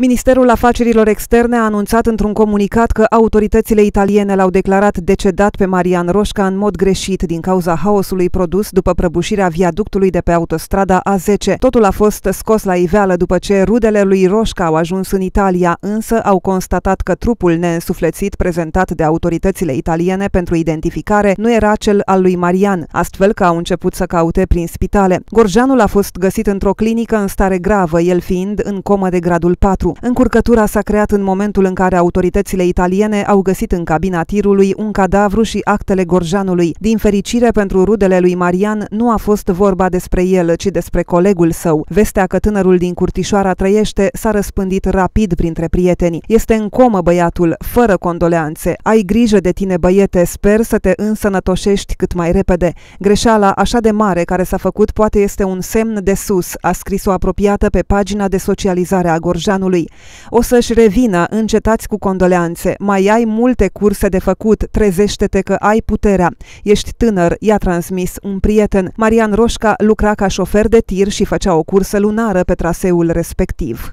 Ministerul Afacerilor Externe a anunțat într-un comunicat că autoritățile italiene l-au declarat decedat pe Marian Roșca în mod greșit din cauza haosului produs după prăbușirea viaductului de pe autostrada A10. Totul a fost scos la iveală după ce rudele lui Roșca au ajuns în Italia, însă au constatat că trupul neînsuflețit prezentat de autoritățile italiene pentru identificare nu era cel al lui Marian, astfel că au început să caute prin spitale. Gorjanul a fost găsit într-o clinică în stare gravă, el fiind în comă de gradul 4. Încurcătura s-a creat în momentul în care autoritățile italiene au găsit în cabina tirului un cadavru și actele Gorjanului. Din fericire pentru rudele lui Marian, nu a fost vorba despre el, ci despre colegul său. Vestea că tânărul din Curtișoara trăiește s-a răspândit rapid printre prieteni. Este în comă băiatul, fără condoleanțe. Ai grijă de tine, băiete, sper să te însănătoșești cât mai repede. Greșeala așa de mare care s-a făcut poate este un semn de sus, a scris o apropiată pe pagina de socializare a Gorjanului lui. O să-și revină, încetați cu condoleanțe, mai ai multe curse de făcut, trezește-te că ai puterea. Ești tânăr, i-a transmis un prieten. Marian Roșca lucra ca șofer de tir și făcea o cursă lunară pe traseul respectiv.